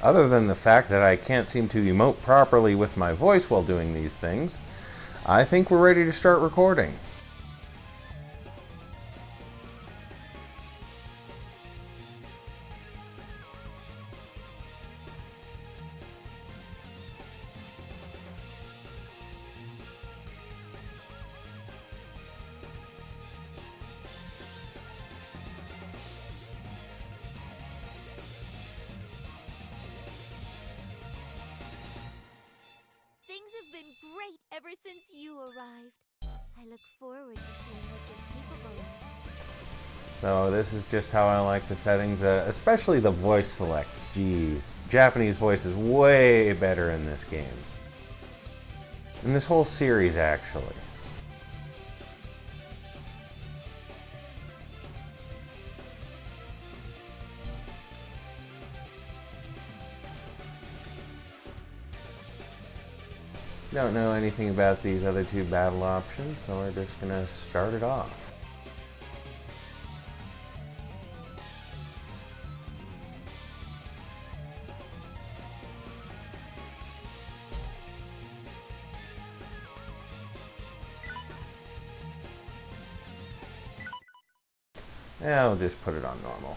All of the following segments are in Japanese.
Other than the fact that I can't seem to emote properly with my voice while doing these things, I think we're ready to start recording. Ever since you arrived. I look forward to seeing what you're capable of. So this is just how I like the settings, uh, especially the voice select. Jeez, Japanese voice is way better in this game. In this whole series, actually. Don't know anything about these other two battle options, so we're just gonna start it off. I'll just put it on normal.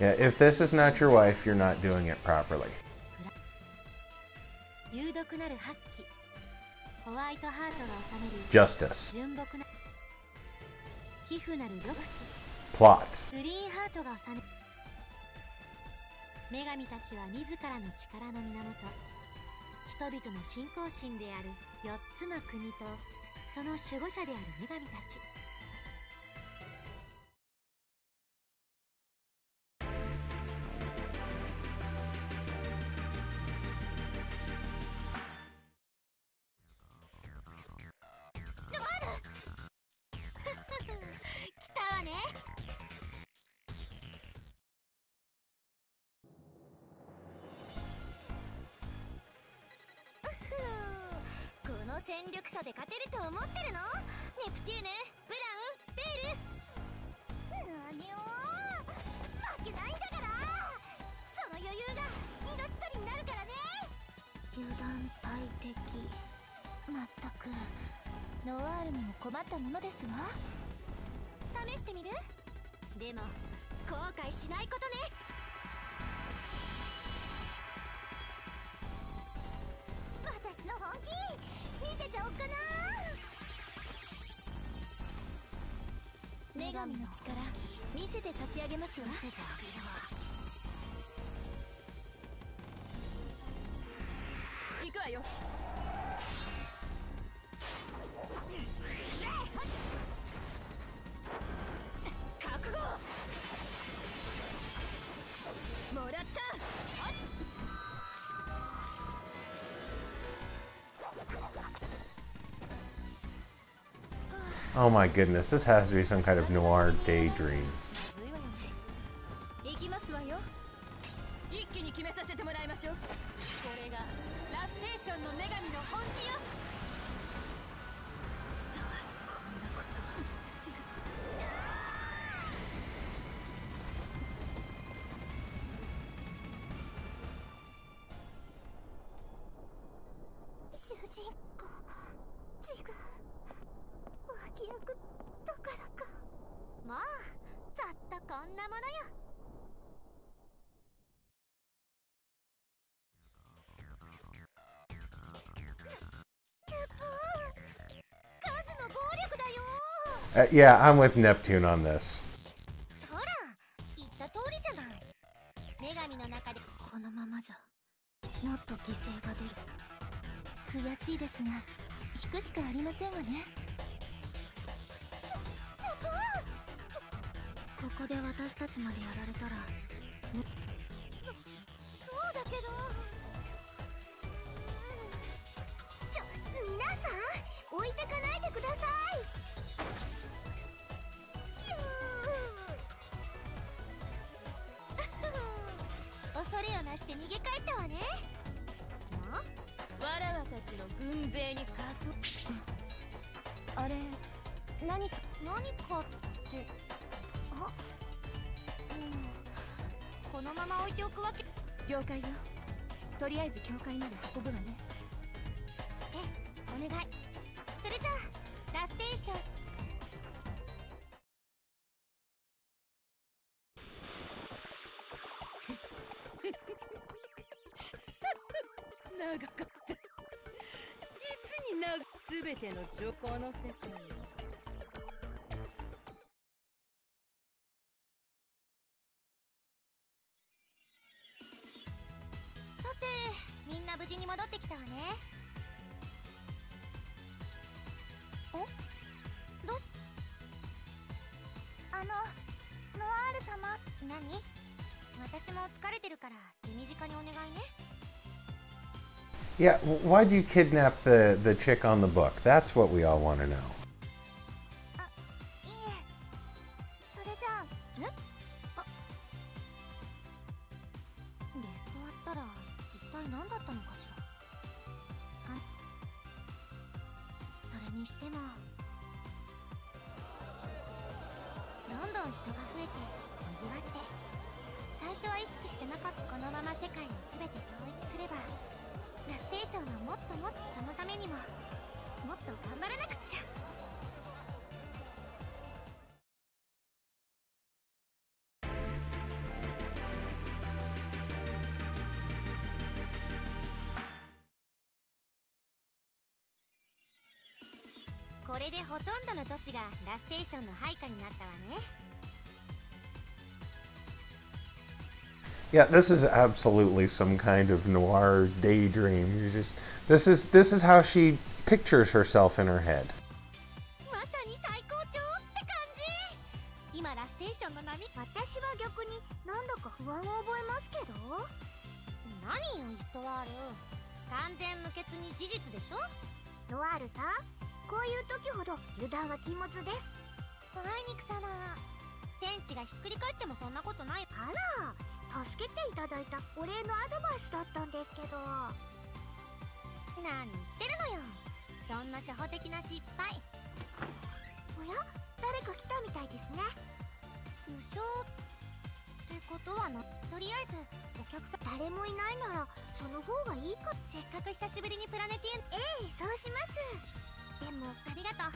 Yeah, if this is not your wife, you're not doing it properly. Justice. Plot. 戦力差で勝てると思ってるの？ネプテューヌブラウンベール。何を？負けないんだから。その余裕が命取りになるからね。油断大敵。まったく。ノワールにも困ったものですわ。試してみる？でも後悔しないことね。私の本気。せちゃおっかな。女神の力見せて差し上げますわ見せてあげるわ。行くわよ。Oh my goodness, this has to be some kind of noir daydream. 脇役だからかまあざっとこんなものよ Uh, yeah, I'm with Neptune on this. ほら言った通りじゃない女神の中でこのままじゃもっと犠牲が出る悔しいですが引くしかありませんわねここで私たちまでやられたらそだけど。ちょ皆さん置いてかないでください。恐れをなして逃げ帰ったわね。わらわたちの軍勢に勝とあれ何か何かってあうん。このまま置いておくわけ。了解よ。とりあえず教会まで運ぶわね。えお願い。それじゃあラステーション。長かった。実に長すべての情報の世界のノワール様何私も疲れてるから手短にお願いね Yeah, why'd you kidnap the, the chick on the book? That's what we all want to know. ん人が増えてにぎわって最初は意識してなかったこのまま世界を全て統一すればラステーションはもっともっとそのためにももっと頑張らなくっちゃ。これでほとんどの都市がラステーションの配下になったわね。Yeah, this is absolutely some kind of noir daydream. You just this is this is how she pictures herself in her head. 助けていただいたお礼のアドバイスだったんですけど。何言ってるのよ。そんな初歩的な失敗。おや？誰か来たみたいですね。無償ってことはな。とりあえずお客さん。誰もいないならその方がいいか。せっかく久しぶりにプラネティウムええそうします。でもありがとう。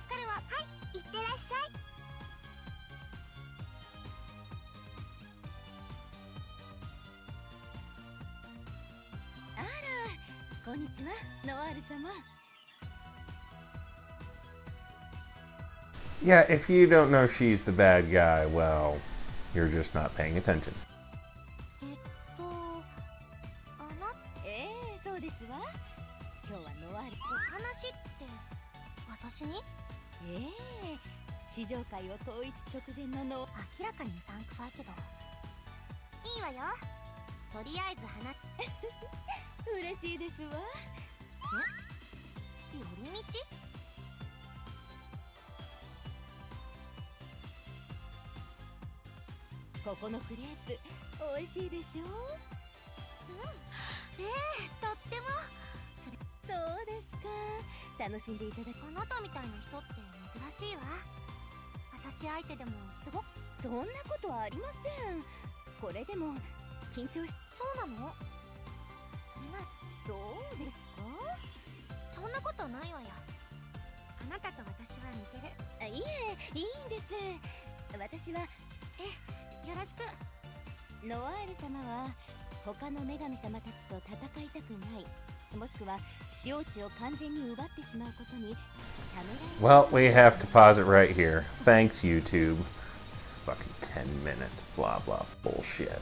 助かるわ。はいいってらっしゃいんにちはノワール様。Yeah, if you don't know she's the bad guy, well, you're just not paying attention. えっとあなええそうですわ。今日はノワールお話って私に？ええ市場会を統一直前なの明らかにうさんくさいけど。いいわよ。とりあえず話 嬉しいですわ。寄り道？ここのクレープ美味しいでしょ？うん。ええとっても。それそうですか？楽しんでいただくあなたみたいな人って珍しいわ。私相手でもすごくそんなことはありません。これでも緊張しそうなの？そうですか？そんなことないわよあなたと私は似てるあいえいいんです私はよろしくノワール様は他の女神様たちと戦いたくないもしくは領地を完全に奪ってしまうことに Well, we have to pause it right here. Thanks, YouTube. Fucking 10 minutes, blah blah bullshit.